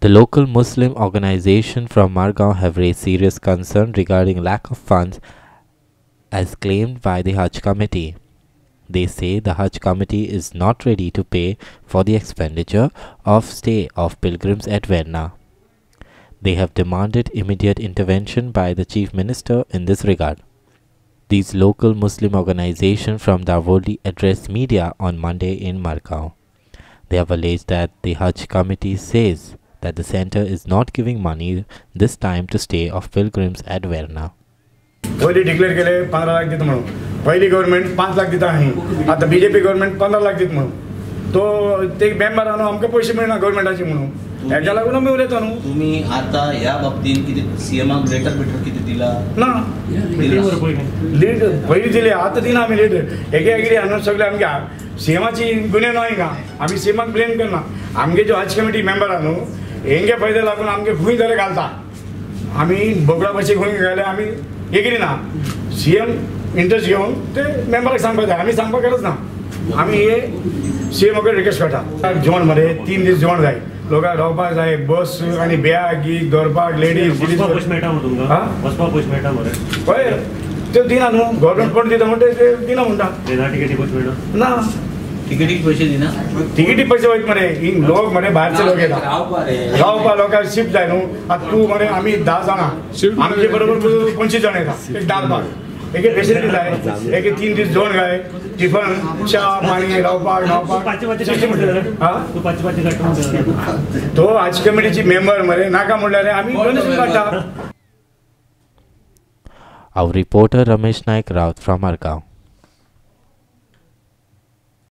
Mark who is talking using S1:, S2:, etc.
S1: The local Muslim organization from Margao have raised serious concern regarding lack of funds as claimed by the Hajj committee. They say the Hajj committee is not ready to pay for the expenditure of stay of pilgrims at Verna. They have demanded immediate intervention by the Chief Minister in this regard. These local Muslim organizations from Davoli addressed media on Monday in Margao. They have alleged that the Hajj committee says that the center is not giving money this time to stay of pilgrims at Verna.
S2: पयलीं declare केले पंदरा लाख दिता म्हणून पहिली government पाँच लाख दिता आही आता बीजेपी गव्हर्नमेंट पंदरा लाख दिता म्हणून तो ते मेंबर न्हू आमकां पयशे मेळना गव्हर्नमेंटाचे म्हणून हेका लागून आमी उलयता न्हू
S3: तुम्ही आता ह्या बाबतीत किती सीएमाक लेटर बिटर किती दिला
S2: ना लीड पयलीं दिली आतां दिना आमी लीड एके एके हांगा सगळे आमगे सीएमाची गुन्हे न्हय हिंगा आमी सीएमाक ब्लेम करना आमगे ज्यो हज कमिटी मेंबर आहा न्हू हेंगे फायदे लागून आमगे खंय जाल्यार घालता. आमी बोगळा भाशेक खंय गेले आमी एग्री ना. सीएम इंटरेस्ट घेवन ते मेंबराक सांगपाक जाय आमी सांगपाक गरज ना. आमी हे सीएम कडेन रिक्वेस्ट करता. जेवण मरे तीन दीस जेवण जाय लोकांक रावपाक जाय बस आनी बॅग गीक दवरपाक लेडीज हा? पळय ते दिना न्हू. गव्हर्मेंट कोण दिता म्हणटा ते दिना म्हणटा ना.
S3: तिकेटीक पैसे दिना।
S2: तिकीटी पैसे वयत मरे ही लोक मरे भायरचे लोक येता
S3: रावपा
S2: लोकांक शिफ्ट जाय न्हू आतां तूं मरे आमी धा जाणां आमचे बरोबर पंचवीस जाण येता एक एक फेसिलिटी जाय एक तीन दीस जेवण टिफन च्या पाणी रावपाक तूं आज कमिटीची मेंबर मरे नाका म्हणल्यार आमी डोनेशन काडटा
S1: Our reporter Ramesh Naik Raut from Margao.